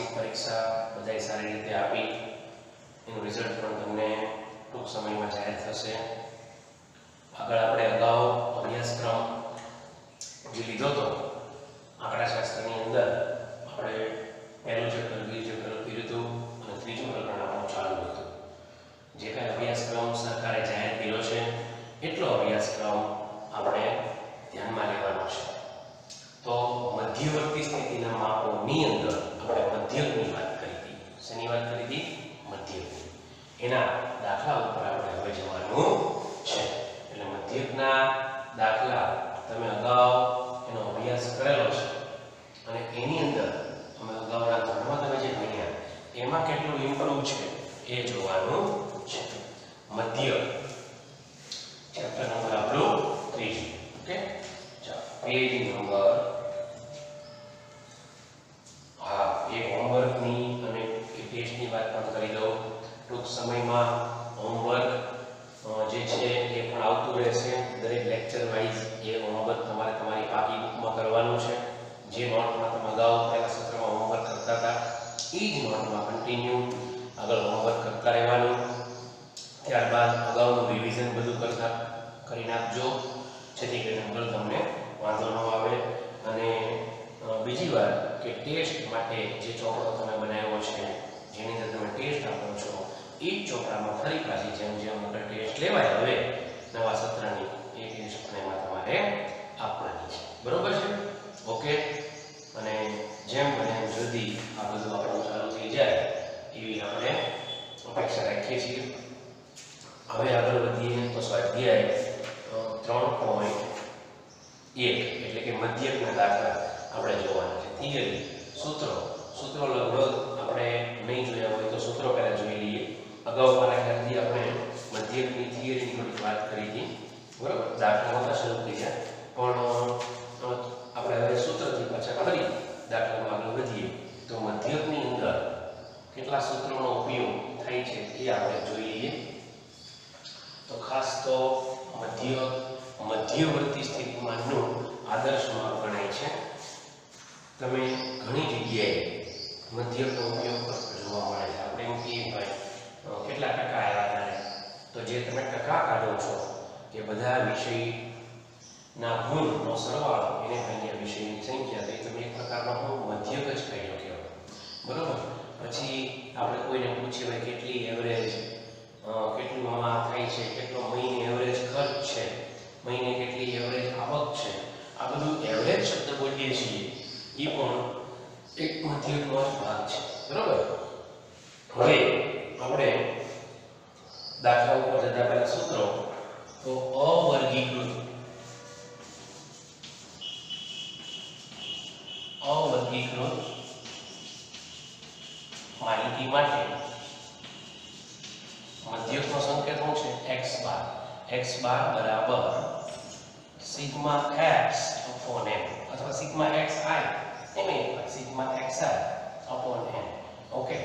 છમાસિક પરીક્ષા બધાય સારી રીતે આપી. એનું રિઝલ્ટ પણ તમને ટૂંક સમયમાં જાહેર થશે. આગળ આપણે અગાઉ અભ્યાસક્રમ જે લીધો હતો, આંકડાશાસ્ત્રની અંદર આપણે પહેલું ચેપ્ટર બીજું ચેપ્ટર કર્યું હતું અને ત્રીજું પ્રકરણ આપણું ચાલુ હતું. જે કાંઈ અભ્યાસક્રમ સરકારે જાહેર કર્યો છે, એટલો અભ્યાસક્રમ આપણે ધ્યાનમાં લેવાનો છે. તો મધ્યવર્તી સ્થિતિના માપોની અંદર આપણે મધ્યકની વાત કરી હતી. શેની વાત કરી હતી? મધ્યકની. એના દાખલા ઉપર આપણે હવે જવાનું છે. એટલે મધ્યકના દાખલા તમે અગાઉ એનો અભ્યાસ કરેલો છે. અને એની અંદર અમે અગાઉના ધોરણમાં તમે જે ભણ્યા, એમાં કેટલું ઇમ્પ્રૂવ છે એ જોવાનું છે. મધ્ય. ચેપ્ટર નંબર આપણું ત્રીજું. ઓકે ચાલો. પેજ નંબર હા, એ હોમવર્કની અને એ ટેસ્ટની વાત પણ કરી દઉં. ટૂંક સમયમાં હોમવર્ક જે છે એ પણ આવતું રહેશે. દરેક લેક્ચર વાઇઝ એ હોમવર્ક તમારે તમારી પાકી બુકમાં કરવાનું છે. જે નોટમાં તમે અગાઉ પહેલા સત્રમાં હોમવર્ક કરતા હતા એ જ નોટમાં કન્ટિન્યુ આગળ હોમવર્ક કરતા રહેવાનું. ત્યારબાદ અગાઉનું રિવિઝન બધું કરતા, કરી નાખજો. જેથી કરીને આગળ તમને વાંધો ન આવે. અને બીજી વાત કે ટેસ્ટ માટે જે ચોપડો તમે બનાવ્યો છે, જેની અંદર તમે ટેસ્ટ આપો છો, એ જ ચોપડામાં ફરી પાછી જેમ જેમ આપણે ટેસ્ટ લેવાય, હવે નવા સત્રની એ ટેસ્ટ એમાં તમારે આપવાની છે. બરોબર છે? ઓકે? અને જેમ બને એમ જલ્દી આ બધું આપણું ચાલુ થઈ જાય, એવી આપણે અપેક્ષા રાખીએ છીએ. હવે આગળ વધીએ તો સ્વાધ્યાય ત્રણ પોઈન્ટ એક, એટલે કે મધ્યકના દાખલા આપણે જોવાના છે. થિયરી સૂત્રો સૂત્રો લગભગ આપણે નહીં જોયા હોય તો સૂત્રો પહેલા જોઈ લઈએ. અગાઉ મારા ખ્યાલથી આપણે મધ્યકની થિયરીની વાત કરી હતી. બરાબર? દાખલા નહોતા શરૂ કર્યા પણ અ, આપણે હવે સૂત્રથી પાછા ફરી દાખલામાં આગળ વધીએ તો મધ્યકની અંદર કેટલા સૂત્રોનો ઉપયોગ થાય છે એ આપણે જોઈ લઈએ તો ખાસ તો મધ્ય મધ્યવર્તી સ્થિતિમાનનું આદર્શ માપ ગણાય છે તમે ઘણી જગ્યાએ મધ્યકનો ઉપયોગ કરતો જોવા મળે છે આપણે એમ કહીએ ભાઈ અ, કેટલા ટકા આવ્યા તારે તો જે તમે ટકા કાઢો છો કે બધા વિષયના ગુણનો સરવાળો એને ભાગ્યા વિષયની સંખ્યા તો એ તમે એક પ્રકારનો હું મધ્યક જ કહી કહેવાય બરોબર પછી આપણે કોઈને પૂછીએ ભાઈ કેટલી એવરેજ કેટલું આમાં થાય છે કેટલો મહિને એવરેજ ખર્ચ છે મહિને કેટલી એવરેજ આવક છે આ બધું એવરેજ શબ્દ બોલીએ છીએ એ પણ એક મધ્યકનો જ ભાગ છે બરોબર હવે આપણે દાખલા ઉપર જતા પહેલા સૂત્રો તો અવર્ગીકૃત અવર્ગીકૃત માહિતી માટે મધ્યકનો સંકેત શું છે x બાર. x બાર બરાબર સિગ્મા x upon n અથવા સિગ્મા xi એમ એ sigma xi upon n. Okay?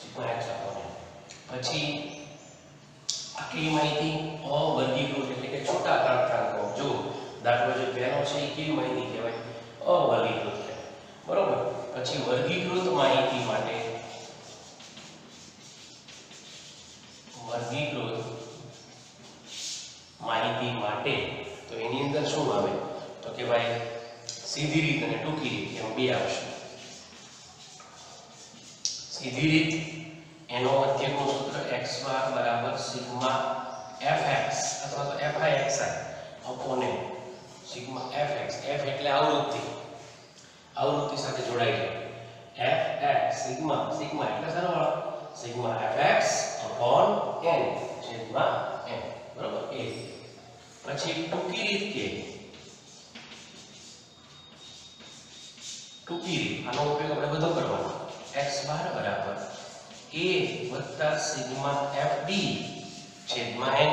Sigma x upon n. પછી આ કેવી માહિતી અવર્ગીકૃત એટલે કે છૂટા અપૂર્ણાંકો જો દાખલો જે પહેલો છે એ કેવી માહિતી કહેવાય? અવર્ગીકૃત કહેવાય. બરોબર. પછી વર્ગીકૃત માહિતી માટે વર્ગીકૃત માહિતી માટે તો એની અંદર શું આવે? તો કે ભાઈ, સીધી રીત અને ટૂંકી રીત એમ બે આવશે. સીધી રીત, એનો મધ્યકનું સૂત્ર x બાર બરાબર સિગ્મા fx અથવા તો fixi upon sigma fx f એટલે આવૃત્તિ. આવૃત્તિ સાથે જોડાઈ જાય f x સિગ્મા સિગ્મા એટલે સરવાળો સિગ્મા fx upon n, છેદમાં n. બરોબર? એ પછી ટૂંકી રીત કે ટૂંકી રીત, આનો ઉપયોગ આપણે બધો કરવાનો. X બાર બરાબર a વત્તા સિગ્મા fd છેદમાં n.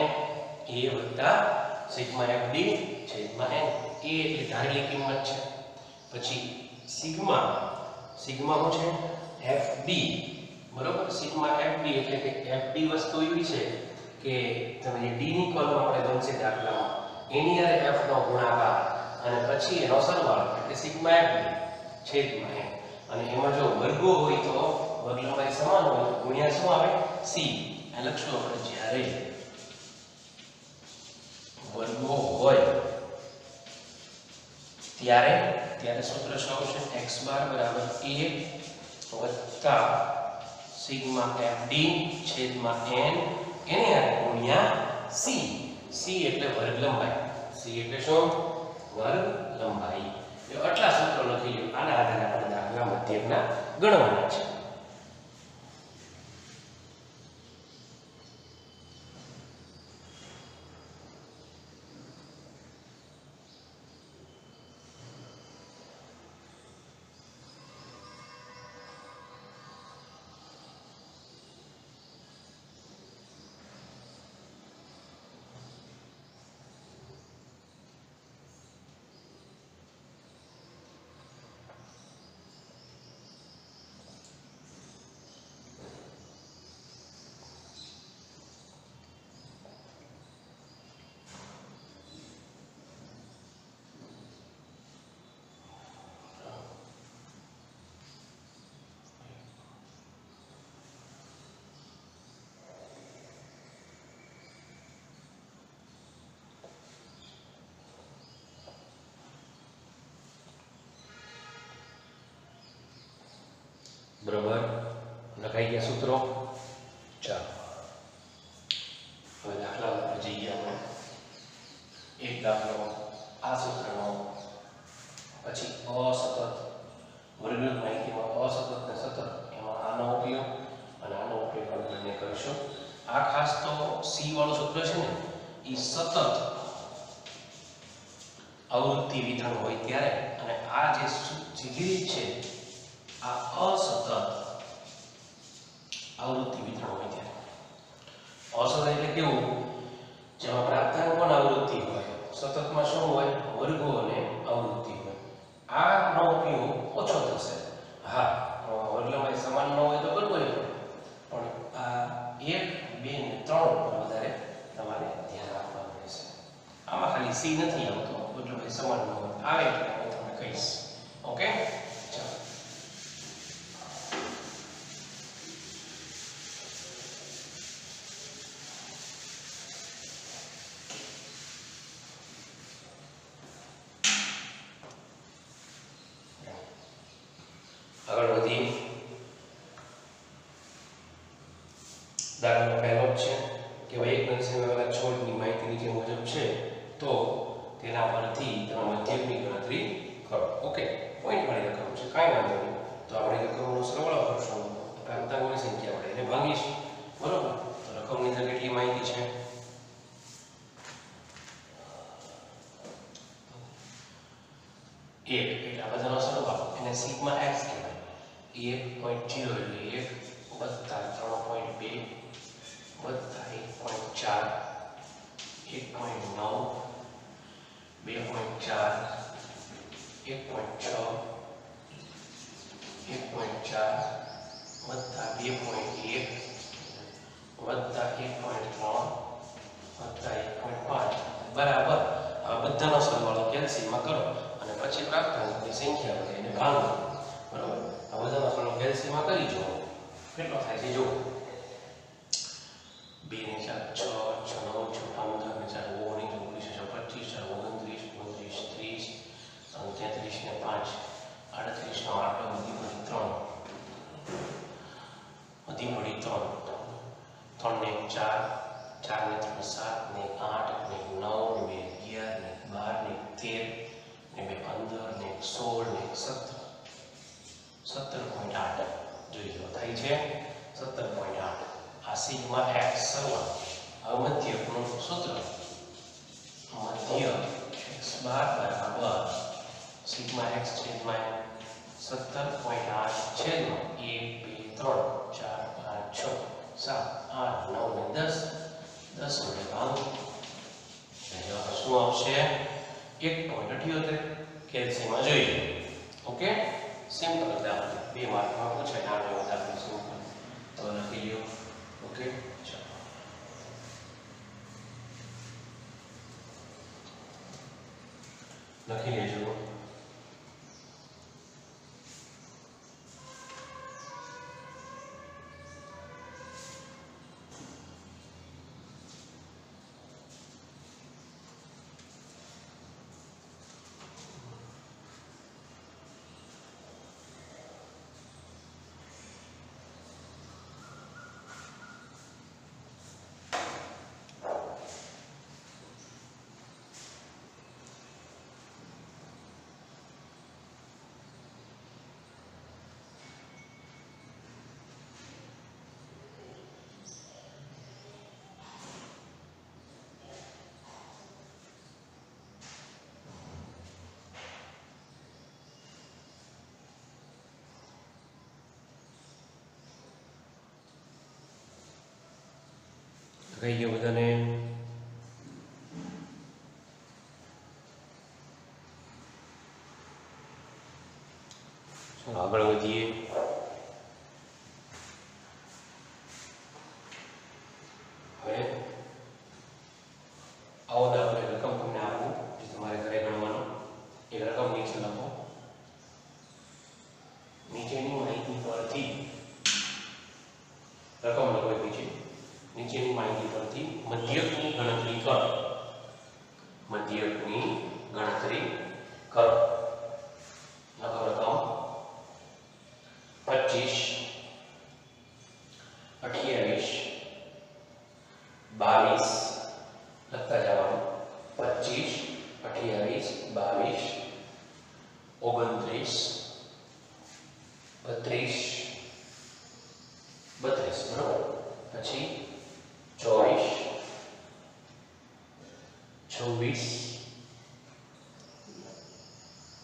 A વત્તા સિગ્મા fd છેદમાં n. A એટલે ધારેલી કિંમત છે. પછી સિગ્મા સિગ્મા શું છે? FB બરોબર? સિગ્મા FB એટલે કે FB વસ્તુ એવી છે કે તમે d ની કોલમ આપણે બનશે દાખલામાં, એની અરે f નો ગુણાકાર અને પછી એનો સરવાળો, એટલે સિગ્મા FB છેદમાં n. અને એમાં જો વર્ગો હોય તો વર્ગ લંબાઈ સમાન હોય તો ગુણ્યા શું આવે? C. આ લખશું આપણે જ્યારે વર્ગો હોય, ત્યારે ત્યારે સૂત્ર શું આવશે? x બાર બરાબર a વત્તા સિગ્મા fd છેદમાં n એને આ ગુણ્યા c. C એટલે વર્ગ લંબાઈ. C એટલે શું? વર્ગ લંબાઈ. એટલે આટલા સૂત્રો લખી લ્યો. આના આધારે આપણે દાખલા મધ્યકના ગણવાના છે. બરોબર લખાઈ ગયા સૂત્રો ચાલો હવે દાખલા ઉપર જઈએ આપણે એક દાખલો આ સૂત્રનો પછી અસતત વર્ગની માહિતીમાં અસતત ને સતત એમાં આનો ઉપયોગ અને આનો ઉપયોગ આપણે બંને કરીશું આ ખાસ તો સી વાળું સૂત્ર છે ને એ સતત આવૃત્તિ વિતરણ હોય ત્યારે અને આ જે સૂ- સીધી રીત છે આ અસતત આવૃત્તિ વિતરણ હોય ત્યારે અસતત એટલે કેવું જેમાં પ્રાપ્તાંક પણ આવૃત્તિ હોય સતતમાં શું હોય વર્ગો અને આવૃત્તિ હોય આનો ઉપયોગ ઓછો થશે હા વર્ગ લંબાઈ સમાન ન હોય તો બરોબર જ. પણ આ એક બે ને ત્રણ ઉપર વધારે તમારે ધ્યાન આપવાનું રહેશે આમાં ખાલી સી નથી આવતો વર્ગ લંબાઈ સમાન ન હોય આવે એટલે હું તમને કહીશ ઓકે ચાલો આગળ વધી દાખલા પહેલો છે કે ભાઈ એક નરસિંહવાળા છોડની માહિતી નીચે મુજબ છે તો તેના પરથી તમે મધ્યકની ગણતરી કરો ઓકે પોઈન્ટ વાળી રકમ છે કાંઈ વાંધો નહીં તો આપણે રકમનો સરવાળો કરશું પ્રાંતાંગોની સંખ્યા વડે એને ભાંગીશું બરોબર તો રકમની અંદર કેટલી માહિતી છે એક એટલે આ બધાનો સરવાળો એને સિગ્મા એક્સ કહેવાય એક પોઈન્ટ જીરો એટલે એક વત્તા ત્રણ પોઈન્ટ બે વત્તા એક પોઈન્ટ ચાર એક પોઈન્ટ નવ બે પોઈન્ટ ચાર એક પોઈન્ટ છ એક પોઈન્ટ ચાર વત્તા બે પોઈન્ટ એક વત્તા એક પોઈન્ટ ત્રણ વત્તા એક પોઈન્ટ પાંચ બરાબર આ બધાનો સરવાળો કેલ્સીમાં કરો અને પછી પ્રાપ્તાંકની સંખ્યા વડે એને ભાંગો બરાબર આ બધાનો સરવાળો કેલ્સીમાં કરી જુઓ કેટલો થાય છે જુઓ બે ને ચાર છ છ નવ છ પંદર ને ચાર ઓગણીસ ઓગણીસ છ પચીસ ચાર ઓગણત્રીસ ઓગણત્રીસ ત્રીસ અને તેત્રીસ ને પાંચ આડત્રીસ નો આટલો બધી પડી ત્રણ બધી પડી ત્રણ ત્રણ ને એક ચાર ચાર ને ત્રણ સાત ને એક આઠ ને એક નવ ને બે અગિયાર ને એક બાર ને એક તેર ને બે પંદર ને એક સોળ ને એક સત્તર સત્તર પોઈન્ટ આઠ જોઈ લો થાય છે સત્તર પોઈન્ટ સરવાળો હવે મધ્યકનું સૂત્ર મધ્ય x બાર બરાબર સિગ્મા x છેદમાં સત્તર પોઈન્ટ આઠ છેદમાં એક બે ત્રણ ચાર પાંચ છ સાત આઠ નવ ને દસ દસ વડે ભાગો એટલે જવાબ શું આવશે? એક પોઈન્ટ અઠ્યોતેર કેલ્શિયમમાં જોઈએ. ઓકે સિમ્પલ દાખલો બે માર્કમાં પૂછાય નાનો દાખલો સિમ્પલ તો લખી લ્યો. ઓકે ચાલો. લખી લેજો. કહી ગયો બધાને આગળ વધીએ હવે આવો દાખલો એક રકમ તમને આપું જે તમારે ઘરે ગણવાનો એક રકમ નીચે લખો નીચેની માહિતી પરથી રકમ લખો એક નીચે નીચેની માહિતી પરથી મધ્યકની ગણતરી કરો મધ્યકની ગણતરી કરો લખો રકમ પચીસ અઠ્યાવીસ બાવીસ લખતા જવાનું પચીસ અઠ્યાવીસ બાવીસ ઓગણત્રીસ બત્રીસ બત્રીસ બરાબર પછી ચોવીસ છવ્વીસ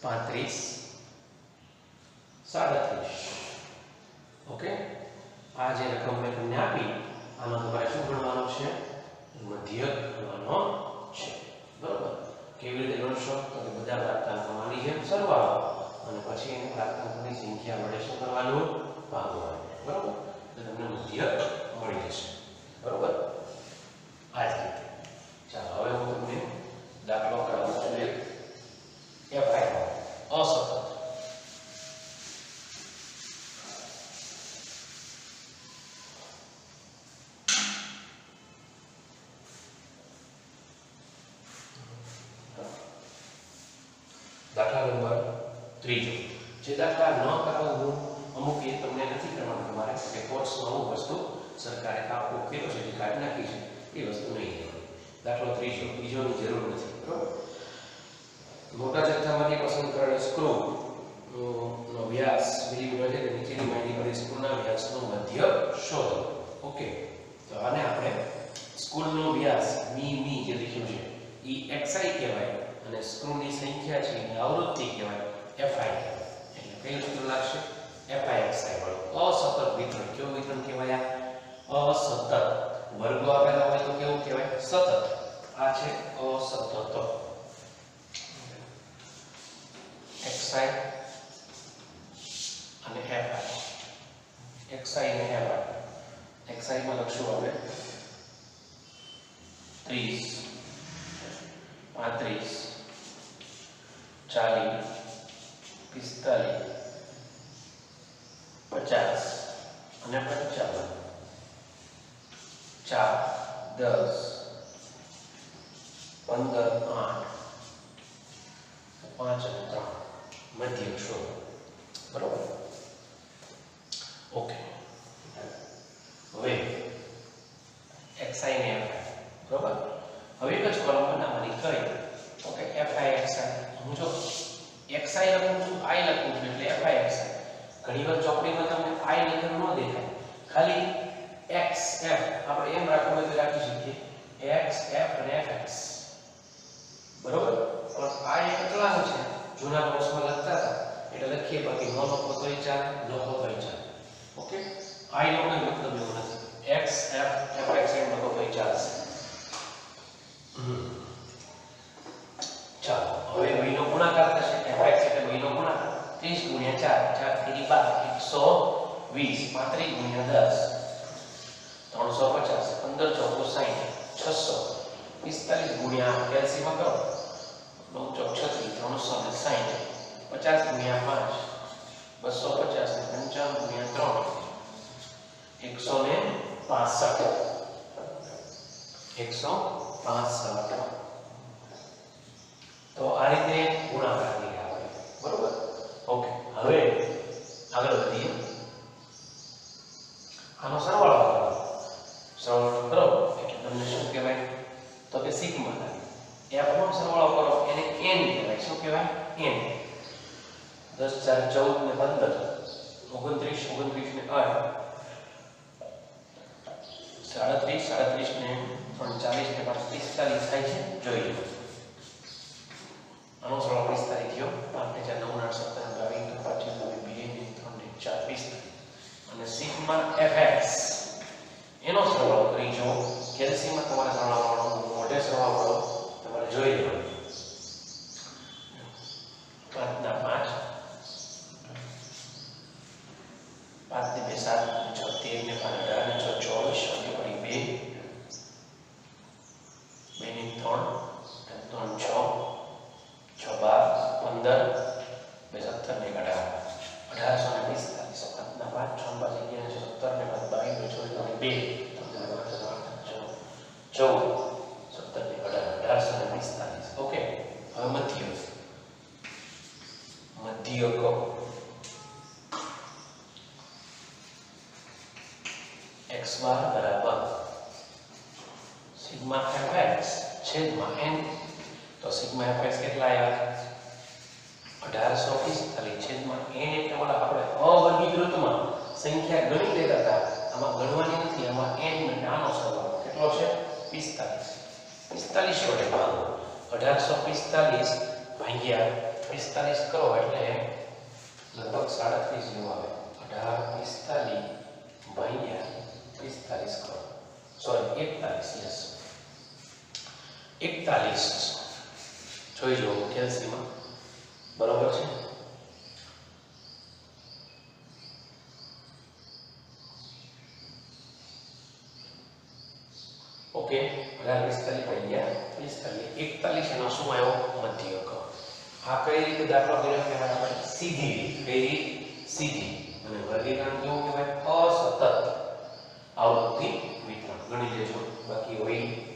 પાંત્રીસ સાડત્રીસ ઓકે આ જે રકમ મેં તમને આપી આનો તમારે શું ગણવાનો છે મધ્યક ગણવાનો છે બરોબર કેવી રીતે ગણશો તો કે બધા પ્રાપ્તાંકોમાંની જેમ સરવાળો અને પછી એને પ્રાપ્તાંકોની સંખ્યા વડે શું કરવાનું ભાગવાનું બરોબર એટલે તમને મધ્યક મળી જશે બરોબર આ જ રીતે ચાલો હવે હું તમને દાખલો કરાવું છું એક એફઆઈ અસતત દાખલા નંબર ત્રીજો. જે દાખલા ન કરાવવું અમુક એ તમને નથી કરવાનું. તમારે કે કોર્સમાં અમુક વસ્તુ સરકારે કાપો ઓકે કે કાઢી નાખી છે. એ વસ્તુ નહીં દાખલો ત્રીજો, બીજોની જરૂર નથી. બરોબર? મોટા જથ્થામાંથી પસંદ કરેલ સ્ક્રૂ નો વ્યાસ મિલીમીટર છે નીચેની માહિતી પર સ્ક્રૂના વ્યાસનો મધ્ય શોધો. ઓકે તો આને આપણે સ્કૂલનો વ્યાસ મી મી જે લખ્યું છે એ એક્સઆઈ કહેવાય. અને સ્ક્રૂની સંખ્યા છે એની આવૃત્તિ કહેવાય કહેવાય એટલે કયું સૂત્ર લાગશે? Fi xi વાળું. અસતત વિતરણ. કેવું વિતરણ કહેવાય આ? અસતત. વર્ગો આપેલા હોય તો કેવું કહેવાય? સતત. આ છે અસતત. Xi અને fi xi અને fi xi માં લખશું આપણે 30 પાંત્રીસ. ચાલીસ, પિસ્તાલીસ, પચાસ અને પંચાવન. ચાર, દસ, પંદર, આઠ, પાંચ અને ત્રણ. મધ્ય શોધો. બરોબર ઓકે હવે xi ને fi બરોબર હવે એક જ કોલમ બનાવવાની કઈ ઓકે fi xi હું જો xi લખું છું i લખું છું એટલે fi xi ઘણી વાર ચોપડીમાં તમને i લખેલું ન દેખાય ખાલી x f આપણે એમ રાખવું હોય તો રાખી શકીએ x f અને fx બરોબર પણ આ એક અચળાંક છે જૂના કોર્સમાં લખતા હતા એટલે લખીએ બાકી ન લખો તોય ચાલે લખો તોય ચાલે ઓકે આ નો કોઈ મતલબ એવો નથી x f fx એમ લખો તોય ચાલશે હમ. ચાલો હવે v નો ગુણાકાર થશે fx એટલે v નો ગુણાકાર 30 ગુણ્યા 4 4 તેરી 12 120 35 ગુણ્યા 10 350 15 ચોક 60 600 પિસ્તાલીસ ગુણ્યા કેલ્સીમાં કરો નવ ચોક છત્રીસ ત્રણસો ને સાહીઠ પચાસ ગુણ્યા પાંચ બસો પચાસ ને પંચાવન ગુણ્યા ત્રણ એકસો ને પાસઠ એકસો પાસઠ તો આ રીતે ગુણાકાર બરોબર ઓકે હવે આગળ વધીએ આનો સરવાળો કરો સરવાળો કરો એટલે તમને શું કહેવાય તો કે સિગ્મા થાય એ આપણો સરવાળો કરો એને n. કહેવાય શું કહેવાય n. 10 4 14 ને 15 29 29 ને આઠ સાડત્રીસ સાડત્રીસ ને ત્રણ ચાલીસ ને પાંચ પિસ્તાલીસ થાય છે જોઈ લો આનો સરવાળો પિસ્તાલીસ થયો ને ચાર નવ આઠ સત્તર ને બાવીસ ને પાંચ ને બે ને ત્રણ ને ચાર પિસ્તાલીસ અને સિગ્મા એફએક્સ એનો સરવાળો કરી જો કેલ્સીમાં તમારે સરવાળો મોટે સરવાળો તમારે જોઈ લેવાનું પાંચના પાંચ પાંચ ને બે સાત ને છ તેર ને પાંચ અઢાર ને છ ચોવીસ અને વળી બે બે ને ત્રણ ને ત્રણ છ છ બાર પંદર બે સત્તર ને એક અઢાર અઢારસો ને પિસ્તાલીસ પાંચના પાંચ છ ને પાંચ અગિયાર ને છ સત્તર ને પાંચ બાવીસ ને ચોવીસ અને બે તમને પાંચ આઠ છ ચૌદ સત્તર ને અઢાર અઢારસો ને પિસ્તાલીસ ઓકે હવે મધ્ય મધ્ય કહો x બાર બરાબર સિગ્મા fx છેદમાં n તો સિગ્મા fx કેટલા આવ્યા અઢારસો પિસ્તાલીસ છેદમાં n એટલે ઓલા આપણે અવર્ગીકૃતમાં સંખ્યા ગણી લેતા હતા આમાં ગણવાની નથી આમાં n ને નાનો સરવાળો કેટલો છે પિસ્તાલીસ પિસ્તાલીસ વડે ભાગો અઢારસો પિસ્તાલીસ ભાગ્યા પિસ્તાલીસ કરો એટલે લગભગ સાડત્રીસ જેવું આવે અઢાર પિસ્તાલીસ ભાગ્યા પિસ્તાલીસ કરો સોરી એકતાલીસ યસ એકતાલીસ જોઈ લો કેલ્સીમાં બરોબર છે ઓકે અઢાર પિસ્તાલીસ ભાગ્યા પિસ્તાલીસ એકતાલીસ એનો શું આવ્યો મધ્યક આ કઈ રીતે દાખલો કર્યો કહેવાય આપણે સીધી રીત કઈ રીત સીધી અને વર્ગીકરણ કેવું કહેવાય અસતત આવૃત્તિ વિતરણ ગણી લેજો બાકી હોય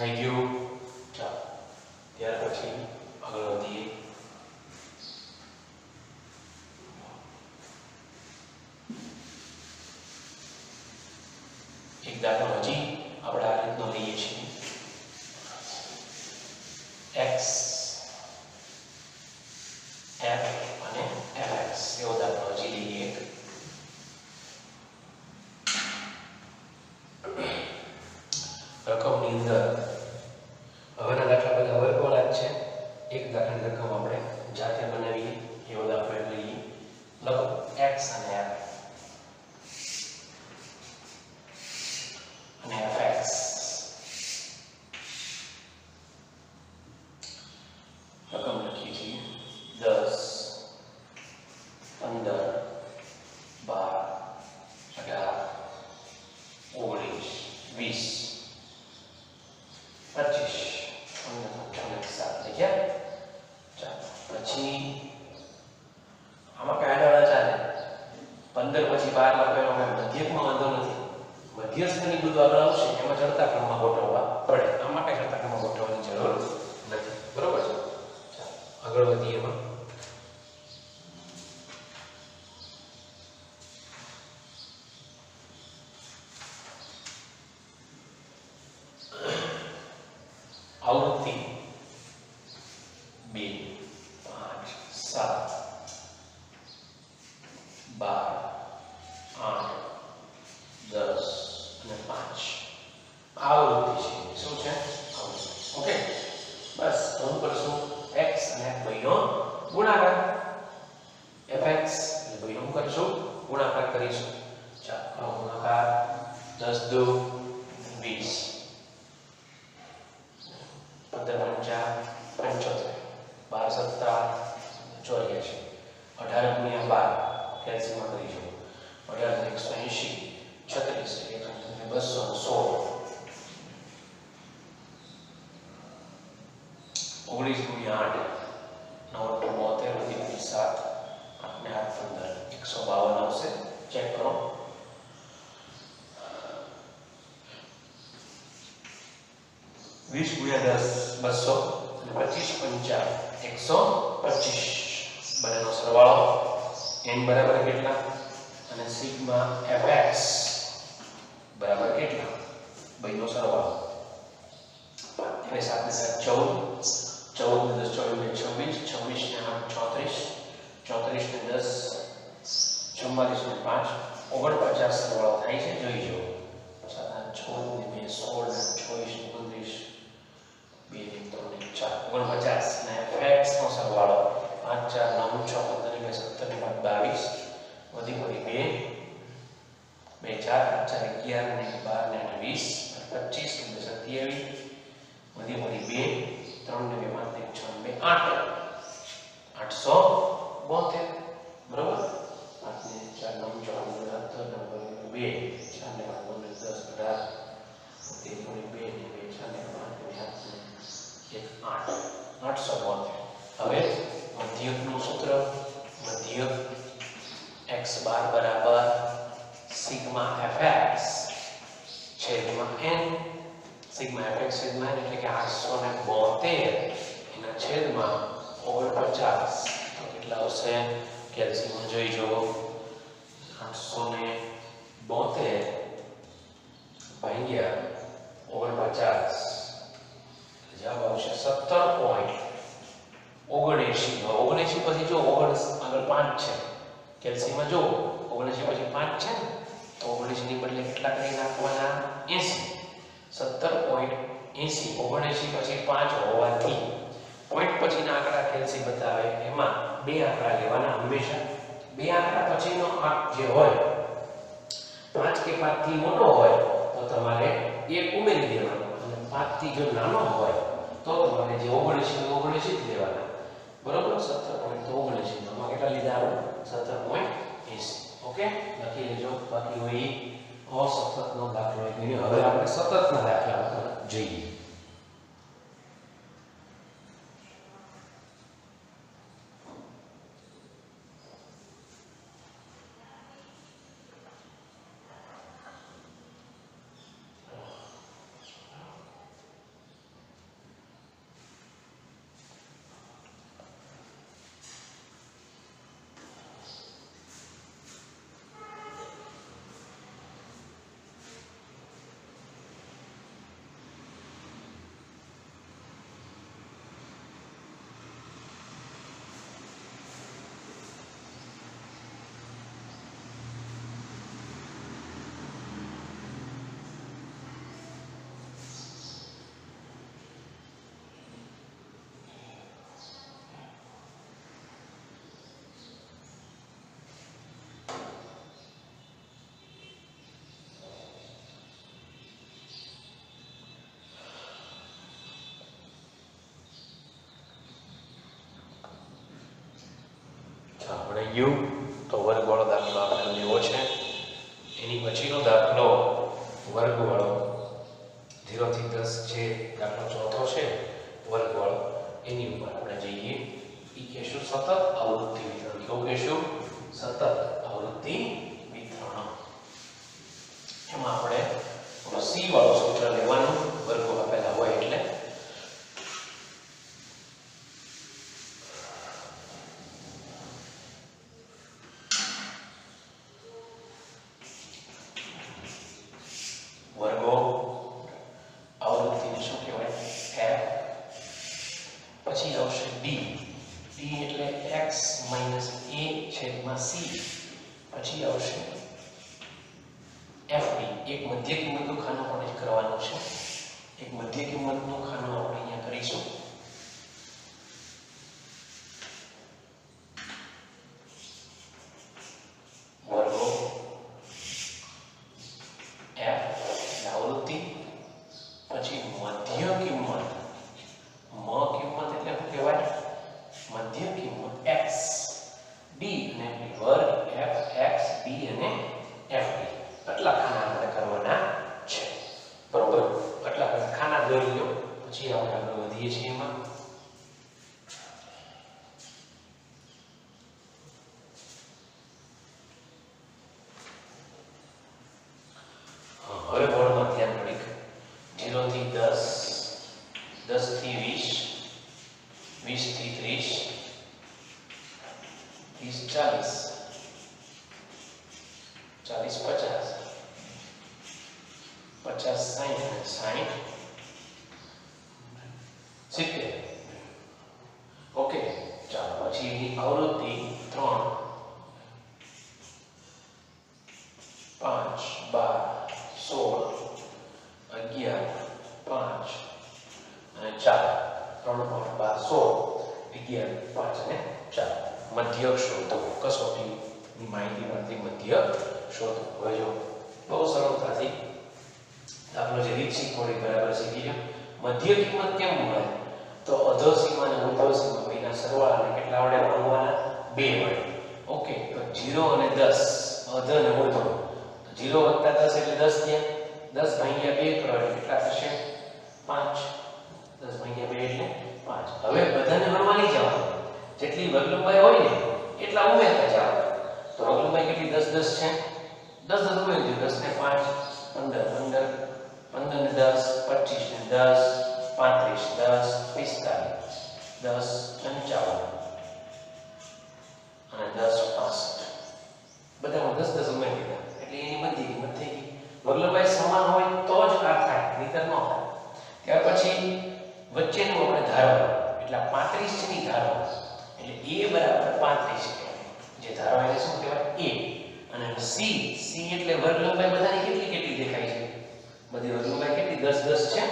થઈ ગયું ચાલો ત્યાર પછી આગળ વધીએ એક દાખલો હજી આપણે આ રીતનો લઈએ છીએ x. વીસ ગુણ્યા દસ બસો અને પચીસ પંચા એકસો પચીસ બંનેનો સરવાળો એન બરાબર કેટલા અને સિગ્મા એફએક્સ બરાબર કેટલા બંનેનો સરવાળો અને સાથે સાથે ચૌદ ચૌદ ને દસ ચોવીસ છવ્વીસ છવ્વીસ ને આઠ ચોત્રીસ ચોત્રીસ ને દસ ચુમ્માલીસ ને પાંચ ઓગણપચાસ સરવાળો થાય છે જોઈ જુઓ સાત ચૌદ ને બે સોળ ને ચોવીસ ને ઓગણત્રીસ બે ત્રણ ચાર ઓગણપચાસ ને એફએક્સ નો સરવાળો પાંચ ચાર નવ છ પંદર બે સત્તર પાંચ બાવીસ વધી વધી બે બે ચાર ચાર અગિયાર ને બાર ને વીસ પચીસ ને બે સત્યાવીસ વધી વધી બે ત્રણ ને બે પાંચ ને છ બે આઠ આઠસો બોતેર બરોબર પાંચ ને ચાર નવ ચોવીસ સત્તર ને બે 1 હવે મધ્યકનું સૂત્ર મધ્યક x બાર બરાબર સિગ્મા fx છેદમાં n સિગ્મા fx છેદમાં એટલે કે 872 એના છેદમાં ઓવર 50 તો કેટલા આવશે કેલ્સિયમ જોઈ જુઓ 872 ભાગ્યા ઓવર 50 જવાબ આવશે 17.5 ઓગણએંશી ઓગણએંશી પછી જો ઓગણ આગળ પાંચ છે. કેલ્સીમાં જો ઓગણએંશી પછી પાંચ છે તો ઓગણએંશી ની બદલે કેટલા કરી નાખવાના? એંસી. સત્તર પોઈન્ટ એંસી. ઓગણએંશી પછી પાંચ હોવાથી પોઈન્ટ પછીના આંકડા કેલ્સી બતાવે. એમાં બે આંકડા લેવાના હંમેશા. બે આંકડા પછીનો આંક જે હોય, પાંચ કે પાંચથી મોટો હોય, તો તમારે એક ઉમેરી દેવાનો. અને પાંચથી જો નાનો હોય, તો તમારે જે ઓગણએંશી ઓગણએંશી જ લેવાના. બરોબર? સત્તર પોઈન્ટ તો આમાં કેટલા લીધા સત્તર પોઈન્ટ એંશી ઓકે? લખી લેજો. બાકી હોય અસતતનો દાખલો એક મિનિટ હવે આપણે સતત ના દાખલા જઈએ. ગયું તો વર્ગવાળો દાખલો આપણે લેવો છે. એની પછીનો દાખલો વર્ગવાળો. ઝીરોથી દસ જે દાખલો ચોથો છે, વર્ગવાળો. એની ઉપર આપણે જઈએ. એ કહેશું સતત આવૃત્તિ વિતરણ. કેવું કહેશું? સતત આવૃત્તિ વિતરણ એમાં આપણે સી વાળો સૂત્ર લેવાનું વર્ગો આપેલા હોય એટલે વર્ગો આવૃત્તિને શું કહેવાય f પછી આવશે d d એટલે x a c પછી આવશે એફડી એક મધ્ય કિંમતનું ખાનું જ કરવાનું છે. એક મધ્ય કિંમતનું ખાનું આપણે અહીંયા કરીશું વર્ગો f એટલે આવૃત્તિ પછી મધ્ય કિંમત મ કિંમત એટલે શું કહેવાય મધ્ય કિંમત x d અને વર્ગ f x d અને f d આટલા ખાના આપણે કરવાના છે બરોબર આટલા ખાના દોરી લો પછી આપણે આગળ વધીએ છીએ એમાં હા, હવે બોર્ડમાં ધ્યાન પડી જીરો થી દસ દસથી વીસ વીસથી ત્રીસ ત્રીસ ચાલીસ ચાલીસ પચાસ પચાસ સાઠ અને સાઠ સિત્તેર ઓકે ચાલો પછી એની આવૃત્તિ ત્રણ પાંચ બાર સોળ અગિયાર પાંચ અને ચાર ત્રણ પાંચ બાર સોળ અગિયાર પાંચ અને ચાર મધ્ય શોધો કસોટીની માહિતી પરથી મધ્ય શોધો હવે જો બહુ સરળતાથી દાખલો જે રીત શીખવાડી બરાબર શીખી લો મધ્ય કિંમત કેમ મળે તો અધો સીમા અને ઉર્ધ્વ સીમા બેના સરવાળાને કેટલા વડે ભાગવાના બે વડે ઓકે તો 0 અને 10 અધ અને ઉર્ધ્વ 0 વત્તા 10 એટલે 10 થયા 10 ભાગ્યા 2 કરો એટલે કેટલા થશે 5 10 ભાગ્યા 2 એટલે 5 હવે બધાને હરવાની જવાનું જેટલી વર્ગલંબાઈ હોય ને એટલા ઉમેરતા જાવ તો વર્ગલંબાઈ કેટલી 10 10 છે 10 10 ઉમેરી દો 10 ને 5 15 15 15 ને 10 25 ને 10 35 10 પિસ્તાલીસ દસ પંચાવન અને દસ પાસઠ બધામાં દસ દસ ઉમેરી દીધા એટલે એની બધી કિંમત થઈ ગઈ વગલભાઈ સમાન હોય તો જ આ થાય નહીતર ન થાય ત્યાર પછી વચ્ચેનું આપણે ધારો એટલે પાંત્રીસની ધારો એટલે એ બરાબર પાંત્રીસ જે ધારો એને શું કહેવાય એ અને સી સી એટલે વર્ગ લંબાઈ બધાની કેટલી કેટલી દેખાય છે બધી વર્ગ લંબાઈ કેટલી દસ દસ છે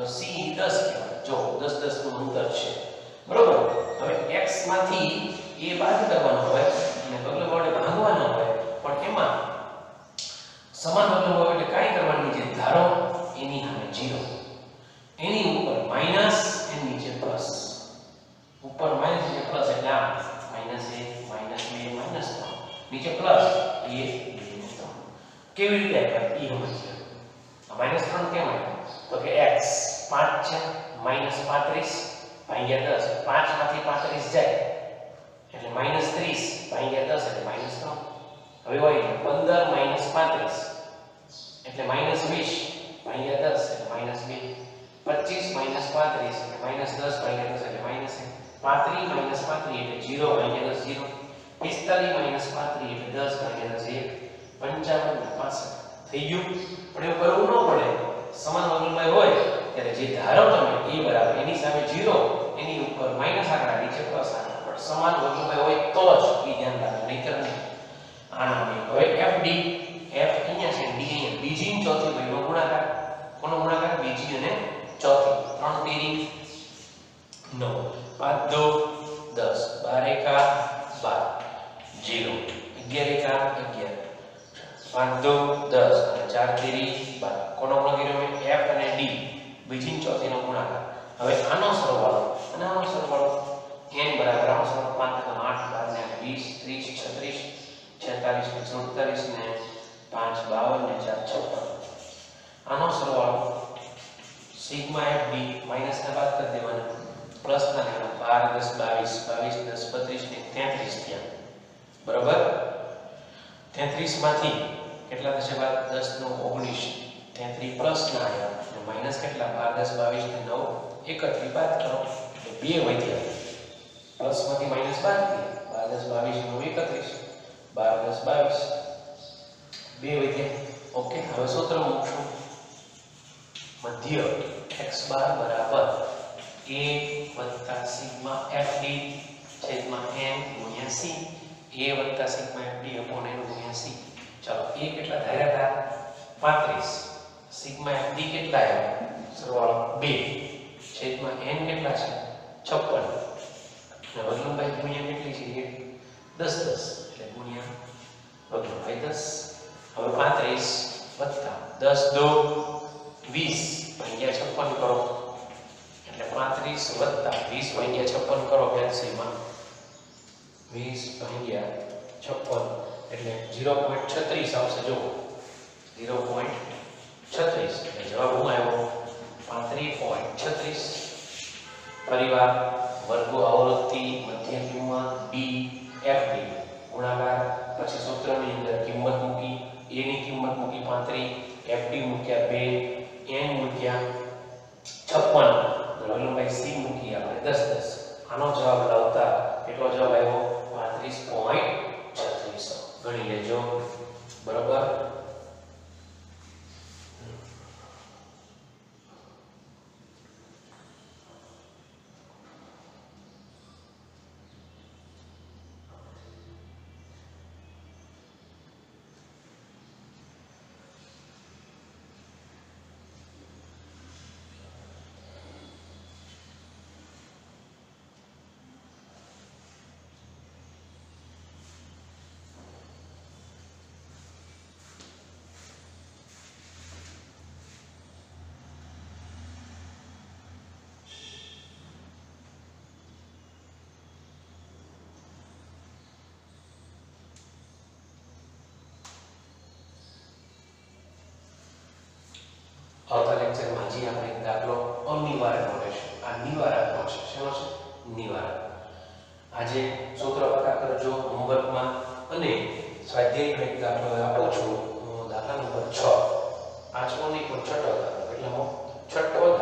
તો સી દસ કહેવાય. જો દસ દસનું અંતર છે. બરોબર? હવે x માંથી એ બાદ કરવાનો હોય અને વર્ગ વડે ભાગવાનો હોય. પણ એમાં સમાન વર્ગ હોય એટલે કાંઈ કરવાની જે ધારો, એની સામે 0 એની ઉપર માઇનસ એની નીચે પ્લસ ઉપર માઇનસ નીચે પ્લસ એટલે આ માઇનસ 1 માઇનસ 2 માઇનસ 3 નીચે પ્લસ 1 2 ને 3 કેવી રીતે? આપ્યા એ છે માઇનસ 3 કેમ આપ્યા? તો કે x. 5 છે, માઇનસ પાંત્રીસ, ભાગ્યા 10 5 માંથી 35 જાય. એટલે માઇનસ 30 ભાગ્યા દસ, એટલે માઇનસ 3 હવે હોય પંદર માઇનસ પાંત્રીસ. એટલે માઇનસ વીસ, ભાગ્યા દસ માઇનસ 2 25 માઇનસ 35 એટલે માઇનસ દસ, ભાગ્યા 10 એટલે 1 35 માઇનસ 35 એટલે 0 ભાગ્યા 10 0 45 માઇનસ 35 એટલે દસ, ભાગ્યા 10 1 55 ને 65 થઈ ગયું પણ એવું કરવું ન પડે સમાન વર્ગમાં હોય ત્યારે જે ધારો તમે એ બરાબર એની સામે 0 એની ઉપર માઇનસ આંકડા નીચે પ્લસ આંકડા પણ સમાન વર્ગમાં હોય તો જ એ ધ્યાન રાખજો નહીતર નહીં આના નહીં હવે fd f અહીંયા છે d અહીંયા બીજી અને ચોથી ભાઈનો ગુણાકાર કોનો ગુણાકાર બીજી અને ચોથી ત્રણ તેરી નવ પાંચ દો દસ બાર એકા બાર જીરો અગિયાર એકા અગિયાર પાંચ દો દસ અને ચાર તેરી બાર કોનો ગુણાકાર મેં f અને d બીજી અને ચોથીનો ગુણાકાર હવે આનો સરવાળો અને આનો સરવાળો n બરાબર આવશે 5 તક 8 12 ને 20 30 36 46 ને 47 ને 5 52 ને 4 56 આનો સરવાળો સિગ્મા એફ બી માઇનસ ને બાદ કરી દેવાના પ્લસ ના લેવાના બાર દસ બાવીસ બાવીસ દસ બત્રીસ ને 33 થયા બરોબર તેત્રીસમાંથી કેટલા થશે બાદ દસ નો 19 33 પ્લસ ના આવ્યા માઇનસ કેટલા બાર દસ બાવીસ ને 9 31 બાદ કરો એટલે બે વધ્યા પ્લસમાંથી માઇનસ બાદ કર્યા 12 10 22 નો 31 12 10 22 બે વધ્યા ઓકે હવે સૂત્ર મૂકશું મધ્ય x બાર બરાબર a વત્તા સિગ્મા fd છેદમાં n ગુણ્યા c a વત્તા સિગ્મા fd અપોન n ગુણ્યા c ચાલો a કેટલા ધાર્યા હતા 35 સિગ્મા fd કેટલા આવ્યા સરવાળો 2 છેદમાં n કેટલા છે 56 અને વજનભાઈ ગુણ્યા કેટલી છે 10 10 ગુણ્યા વજનભાઈ 10 હવે 35 વત્તા દસ દો 20 ભાગ્યા 56 કરો એટલે 35 વત્તા 20 ભાગ્યા 56 કરો એલસીમાં 20 ભાગ્યા 56 એટલે 0.36 આવશે જો 0.36 એટલે જવાબ હું આવ્યો 35.36 પરિવાર વર્ગો આવૃત્તિ મધ્યમ બી એફ fd ગુણાકાર પછી સૂત્રની અંદર કિંમત મૂકી, a ની કિંમત મૂકી 35 fd મૂક્યા 2 n મૂક્યા 56 રવિભાઈ c મૂકી આપણે 10 10 આનો જવાબ લાવતા કેટલો જવાબ આવ્યો? 35.36 ગણી લેજો. બરાબર? આવતા લેક્ચરમાં હજી આપણે એક દાખલો અનિવારણનો રહેશે. આ નિવારકનો છે. શેનો છે? નિવારક. આજે સૂત્ર પાકા કરજો હોમવર્કમાં અને સ્વાધ્યાયનો એક દાખલો આપું છું. દાખલા નંબર છ. પાંચમો નહીં, પણ છઠ્ઠો દાખલો. એટલે હું છઠ્ઠો